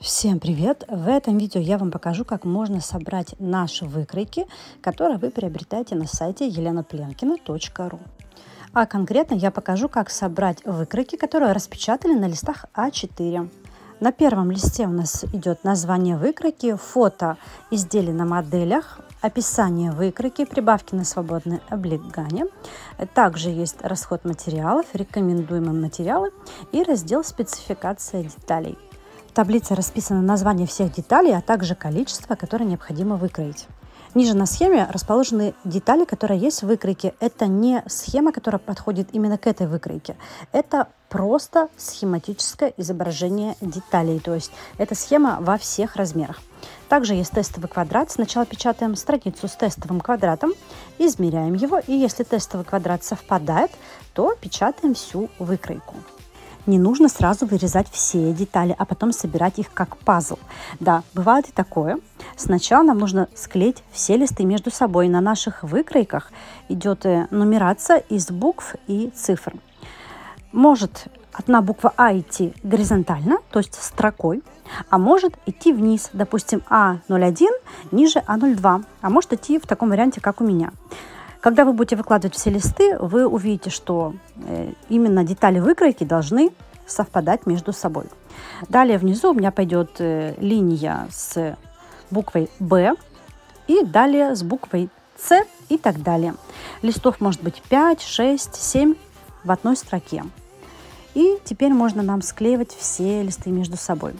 Всем привет! В этом видео я вам покажу, как можно собрать наши выкройки, которые вы приобретаете на сайте еленапленкина.ру. А конкретно я покажу, как собрать выкройки, которые распечатали на листах А4. На первом листе у нас идет название выкройки, фото изделий на моделях, описание выкройки, прибавки на свободное облегание. Также есть расход материалов, рекомендуемые материалы и раздел спецификация деталей. В таблице расписано название всех деталей, а также количество, которое необходимо выкроить. Ниже на схеме расположены детали, которые есть в выкройке. Это не схема, которая подходит именно к этой выкройке. Это просто схематическое изображение деталей. То есть это схема во всех размерах. Также есть тестовый квадрат. Сначала печатаем страницу с тестовым квадратом, измеряем его. И если тестовый квадрат совпадает, то печатаем всю выкройку. Не нужно сразу вырезать все детали, а потом собирать их как пазл. Да, бывает и такое. Сначала нам нужно склеить все листы между собой. На наших выкройках идет э, нумерация из букв и цифр. Может одна буква А идти горизонтально, то есть строкой, а может идти вниз, допустим, А01 ниже А02, а может идти в таком варианте, как у меня. Когда вы будете выкладывать все листы, вы увидите, что э, именно детали выкройки должны совпадать между собой. Далее внизу у меня пойдет э, линия с буквой «Б» и далее с буквой «С» и так далее. Листов может быть 5, 6, 7 в одной строке. И теперь можно нам склеивать все листы между собой.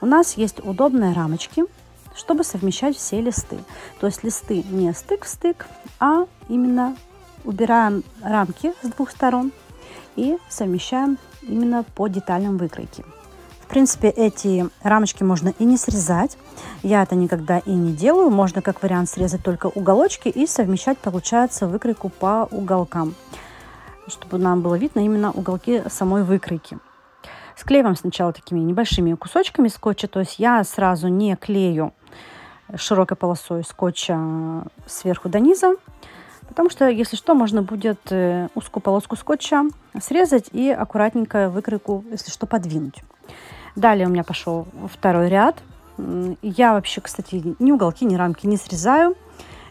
У нас есть удобные рамочки – чтобы совмещать все листы. То есть листы не стык в стык, а именно убираем рамки с двух сторон и совмещаем именно по деталям выкройки. В принципе, эти рамочки можно и не срезать. Я это никогда и не делаю. Можно как вариант срезать только уголочки и совмещать, получается, выкройку по уголкам, чтобы нам было видно именно уголки самой выкройки. Склеиваем сначала такими небольшими кусочками скотча, то есть я сразу не клею широкой полосой скотча сверху до низа, потому что, если что, можно будет э, узкую полоску скотча срезать и аккуратненько выкройку, если что, подвинуть. Далее у меня пошел второй ряд. Я вообще, кстати, ни уголки, ни рамки не срезаю.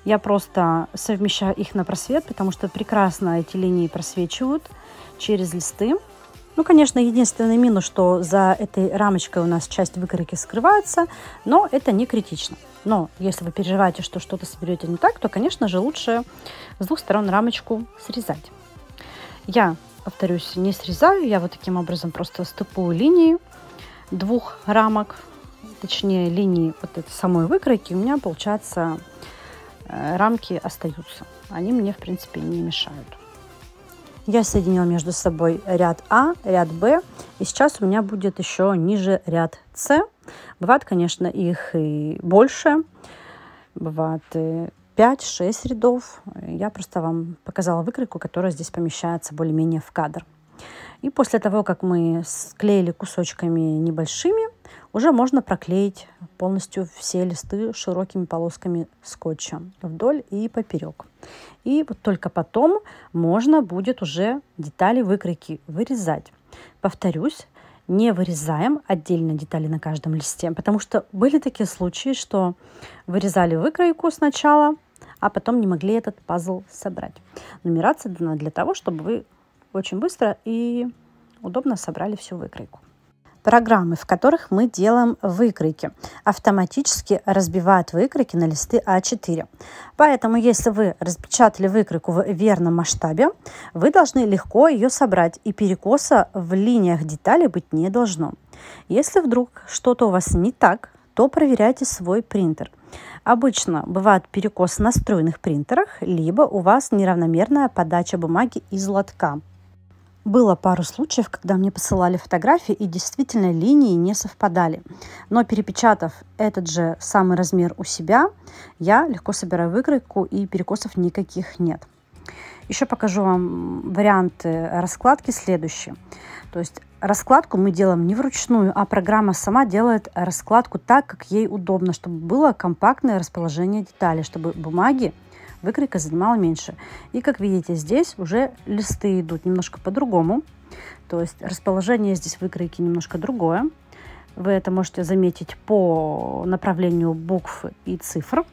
Я просто совмещаю их на просвет, потому что прекрасно эти линии просвечивают через листы. Ну, конечно, единственный минус, что за этой рамочкой у нас часть выкройки скрывается, но это не критично. Но если вы переживаете, что что-то соберете не так, то, конечно же, лучше с двух сторон рамочку срезать. Я, повторюсь, не срезаю, я вот таким образом просто стыкую линии двух рамок, точнее линии вот этой самой выкройки, у меня, получается, э, рамки остаются. Они мне, в принципе, не мешают. Я соединила между собой ряд А, ряд Б, и сейчас у меня будет еще ниже ряд С. Бывает, конечно, их и больше, бывает 5-6 рядов. Я просто вам показала выкройку, которая здесь помещается более-менее в кадр. И после того, как мы склеили кусочками небольшими, уже можно проклеить полностью все листы широкими полосками скотча вдоль и поперек. И вот только потом можно будет уже детали выкройки вырезать. Повторюсь, не вырезаем отдельно детали на каждом листе, потому что были такие случаи, что вырезали выкройку сначала, а потом не могли этот пазл собрать. Нумерация дана для того, чтобы вы очень быстро и удобно собрали всю выкройку. Программы, в которых мы делаем выкройки, автоматически разбивают выкройки на листы А4. Поэтому, если вы распечатали выкройку в верном масштабе, вы должны легко ее собрать, и перекоса в линиях деталей быть не должно. Если вдруг что-то у вас не так, то проверяйте свой принтер. Обычно бывает перекос на стройных принтерах, либо у вас неравномерная подача бумаги из лотка. Было пару случаев, когда мне посылали фотографии, и действительно линии не совпадали. Но перепечатав этот же самый размер у себя, я легко собираю выкройку, и перекосов никаких нет. Еще покажу вам варианты раскладки следующие. То есть раскладку мы делаем не вручную, а программа сама делает раскладку так, как ей удобно, чтобы было компактное расположение деталей, чтобы бумаги выкройка занимала меньше. И как видите, здесь уже листы идут немножко по-другому. То есть расположение здесь выкройки немножко другое. Вы это можете заметить по направлению букв и цифр.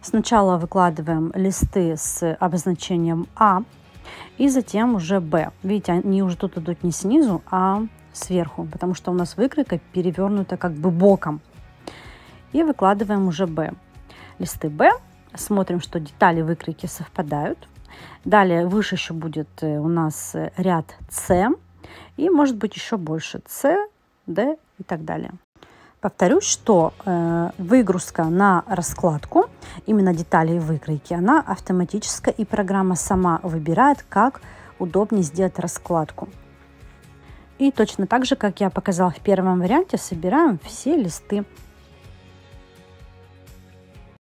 Сначала выкладываем листы с обозначением А и затем уже Б. Видите, они уже тут идут не снизу, а сверху, потому что у нас выкройка перевернута как бы боком. И выкладываем уже Б. Листы Б. Смотрим, что детали выкройки совпадают. Далее выше еще будет э, у нас ряд С. И может быть еще больше С, Д и так далее. Повторюсь, что э, выгрузка на раскладку, именно деталей выкройки, она автоматическая, и программа сама выбирает, как удобнее сделать раскладку. И точно так же, как я показала в первом варианте, собираем все листы